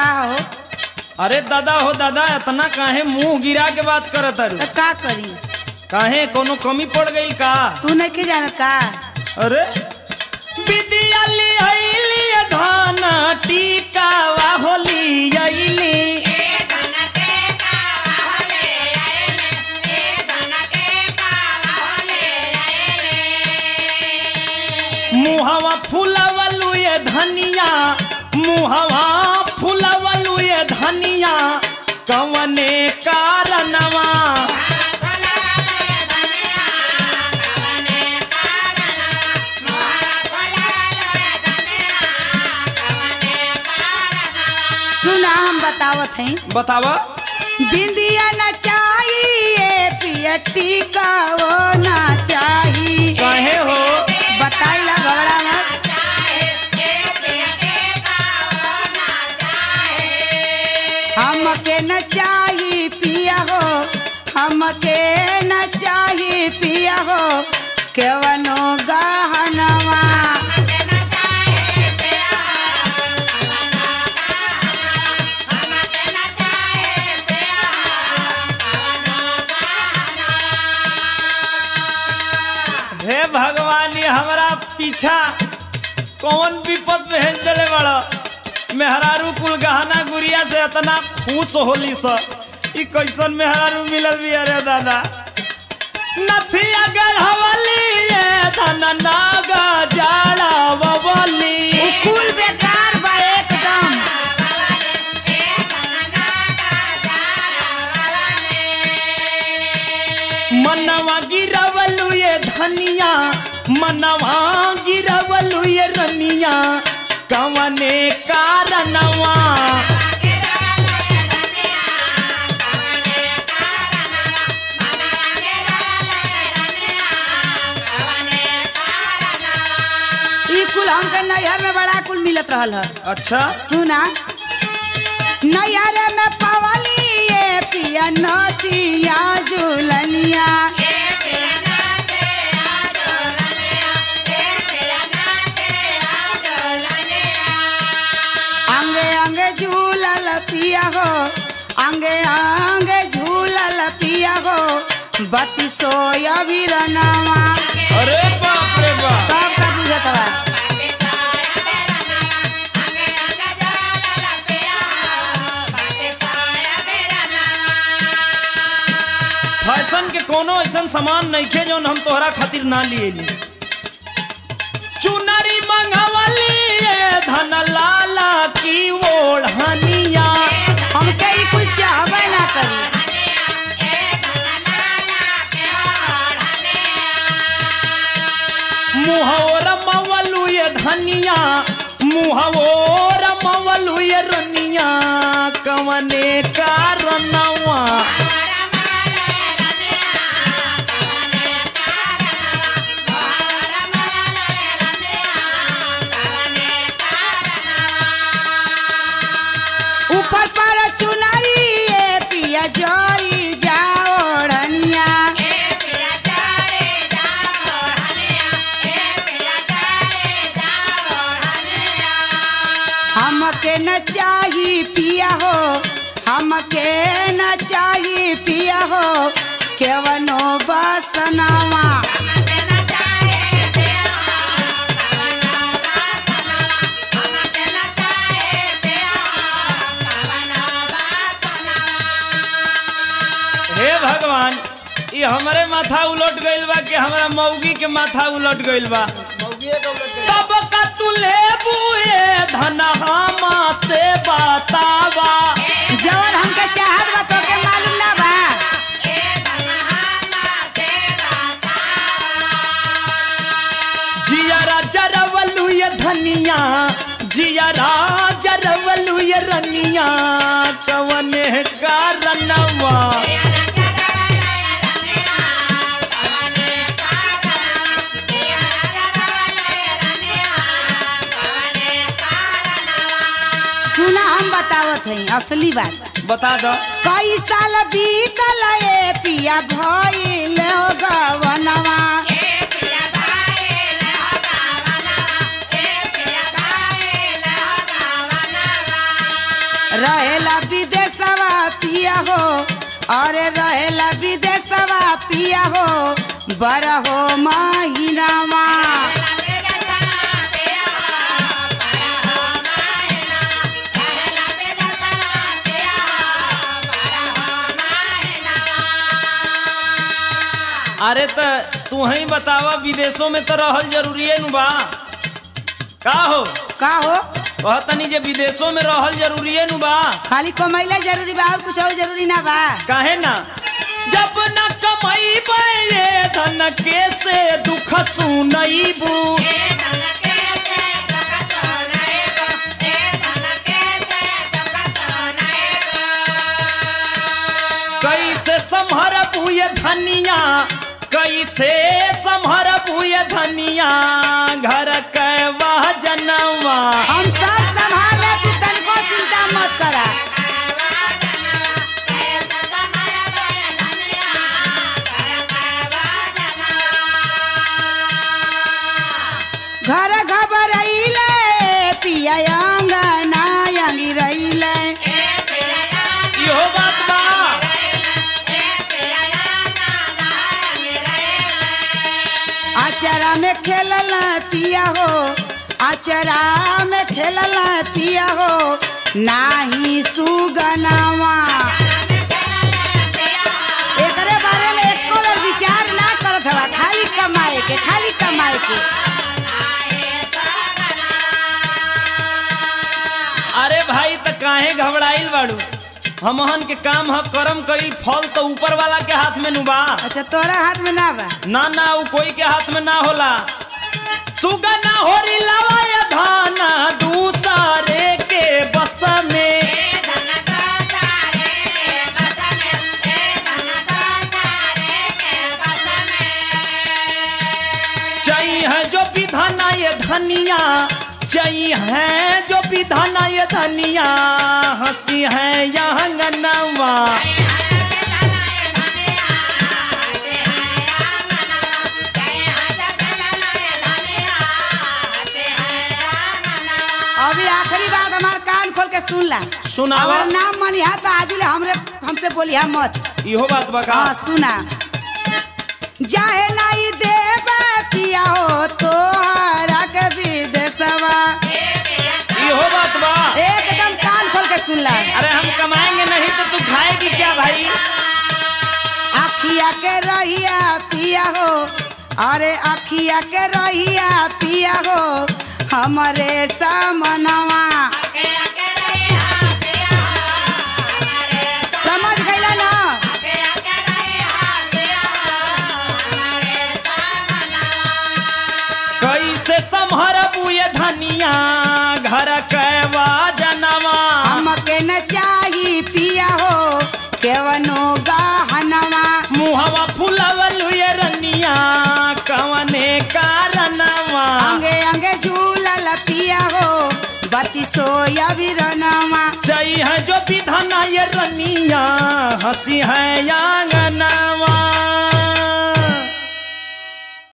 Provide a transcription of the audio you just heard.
हो? अरे दादा हो दादा इतना काहे मुँह गिरा के बात करत अरु तो का करी? काहे कोनो कमी पड़ गईल का? तू नहीं के जानत का? अरे? विद्या लिहली धान टीका होली अइली। मुहवा फुलवलु ये धनिया मुहवा सुना हम बतावत हैं। बतावा। बिंदिया न चाहिए पियटी का वो ना चाहिए। कहे हो? बताइला घबरा मत हमके न चाहिए पिया हो। हमके न भगवान, ये हमारा पीछा। कौन विपद भेज दिले बड़ा मेहरारू कुल गहना गुड़िया से इतना खुश होली सर कैसन मेहरारू मिलल भी अरे दादा। नथिया ये धनिया मनवा गिरवलु ये रनिया कवने कारणवा कुल हमके नैहर में बड़ा कुल मिलत रहल है। अच्छा। सुना? नैहर में पवली ये पिया नथिया झूलनिया। अंगे अंगे झूलल पिया हो अंगे अंगे झूलल पिया हो सोया बिरनवा अरे बाप रे बाप। का बुझत बा फ़ैशन के कोनो ऐसा सामान नहीं खे जो हम तोहरा खातिर ना लिए चुनरी मंगवली ये धन लाला की ओढ़निया हमके ई कुल चाहबे ना करी मुहवर मवलु ये धनिया मुहवर मवलु ये रनिया। कवने कारणवा न चाही पिया हो हमके न चाही पिया हो केवनो बसनवा हे भगवान ये हमरे माथा उलट गइल बा कि हमरा मौगी के माथा उलट गइल बा। तब का। तू लेबू ये धनहामा से बतावा। जवन हमके चाहत बा तोके मालूम ना बा। जियारा जरवलू ये धनिया जियारा जरवलू ये रनिया कवने कारणवा सुना हम बतावत हई असली बात। बता दो। कई साल बीतल ए पिया भइल हो गवनवा रहे हो अरे रहेला विदेशवा पिया हो। बड़ा हो। महीनावा। अरे त तू ही बतावा विदेशों में तो रहल ज़रूरी है नु बा का हो? का हो? कह तनी जे विदेशों में रहल ज़रूरी है नु बा खाली कमैला ज़रूरी बा और कुछ और ज़रूरी ना बा। काहे ना? जब न कमाईबे ये धन के से दुख सुनईबू कैसे संभर धनिया? कैसे संभर बुए धनिया? घर के वह जनवा। हम सब संभाल तनिको चिंता मत करा। घर घबरैले, पिया अंगना अंगी आचरा में खेलल पिया हो, आचरा में खेलल पिया हो, नाही सुगनावा। एकरे बारे में एको बेर विचार ना हवा, खाली कमाए के, खाली कमाए के। अरे भाई, त काहे घबराइल बाड़ू? हमहन के काम ह करम कई फल तो ऊपर वाला के हाथ में नुबा। अच्छा तोरा हाथ में ना बा? ना ना उ कोई के हाथ में ना होला। सुगना होरी लवाय धाना दूसरे के बस में है जो विधाना ये धनिया चई है जो विधाना ये धनिया। हँसी है यहाँ के सुन। अगर नाम मनिहा तो आजुले हमरे हमसे बोलिहा मत। इहो बात बका। हाँ सुना। जाए नहीं देबा पिया हो तो हरा के विदेशवा। इहो बात बा। एकदम कान खोल के सुन ला अरे हम कमाएँगे नहीं तो तू खाएगी क्या भाई? अखिया के रहिया पिया हो। अरे अखिया के रहिया पिया हो। हमरे समनवा। बती सोया जय है जो विधाना ये रनिया हँसी है यांग